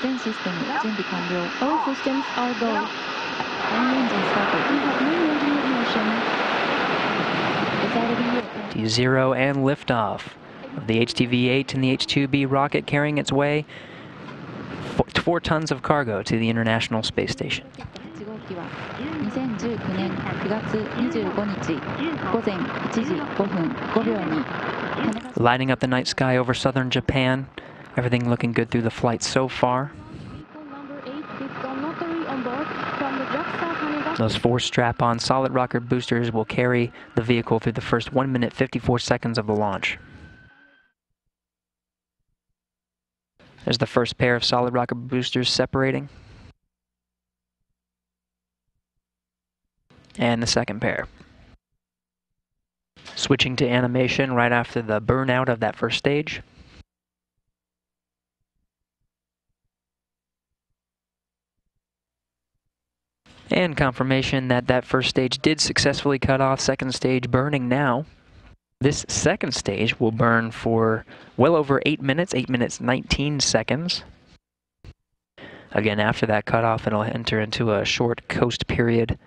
Then system 准备完了 All systems are go One engine started We have no engine ignition SRB D0 and liftoff of the HTV-8 and the H-2B rocket carrying its way four, four tons of cargo to the International Space Station. 8号機は2019年9月25日午前1時5分5秒に Lighting up the night sky over southern Japan. Everything looking good through the flight so far. Number 8 with dormitory on board from the JAXA Haneda Those four strap-on solid rocket boosters will carry the vehicle through the first 1 minute 54 seconds of the launch. There's the first pair of solid rocket boosters separating. And the second pair. Switching to animation right after the burnout of that first stage. And confirmation that that first stage did successfully cut off. Second stage burning now. This second stage will burn for well over 8 minutes, 8 minutes 19 seconds. Again, after that cutoff, it'll enter into a short coast period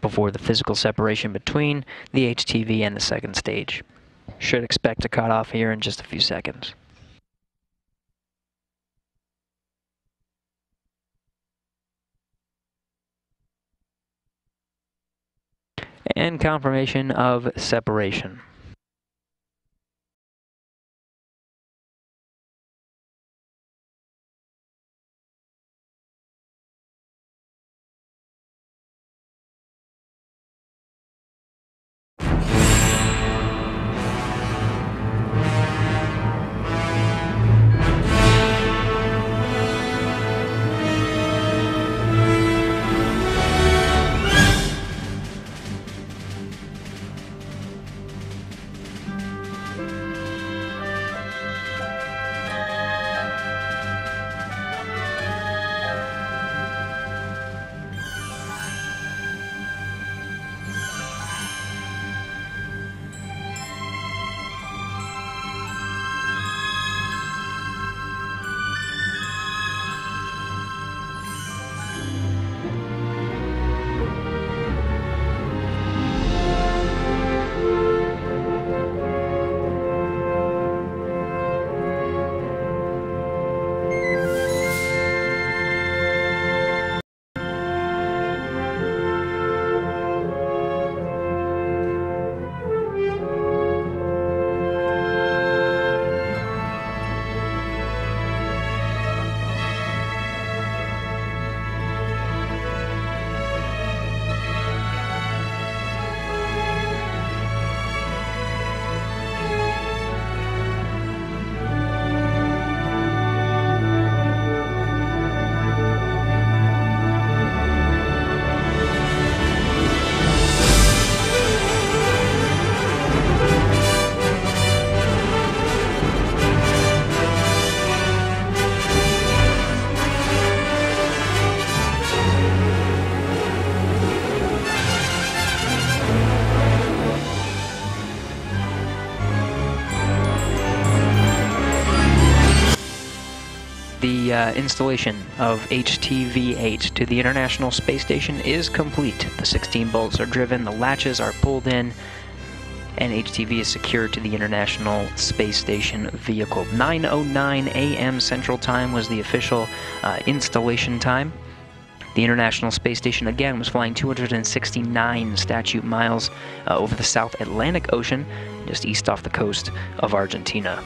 before the physical separation between the HTV and the second stage. Should expect a cutoff here in just a few seconds. And confirmation of separation. The uh, installation of HTV-8 to the International Space Station is complete. The 16 bolts are driven, the latches are pulled in, and HTV is secured to the International Space Station vehicle. 9.09 a.m. Central Time was the official uh, installation time. The International Space Station again was flying 269 statute miles uh, over the South Atlantic Ocean, just east off the coast of Argentina.